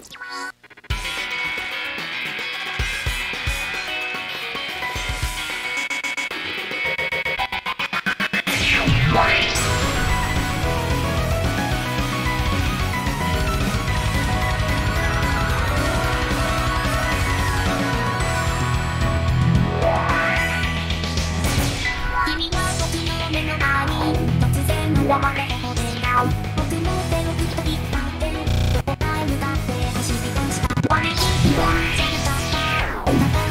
君の時の目の前に突然現れてほしいう。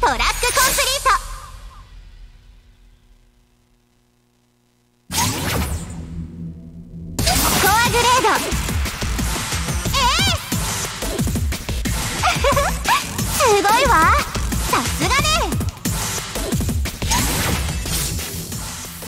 トラックコンプリート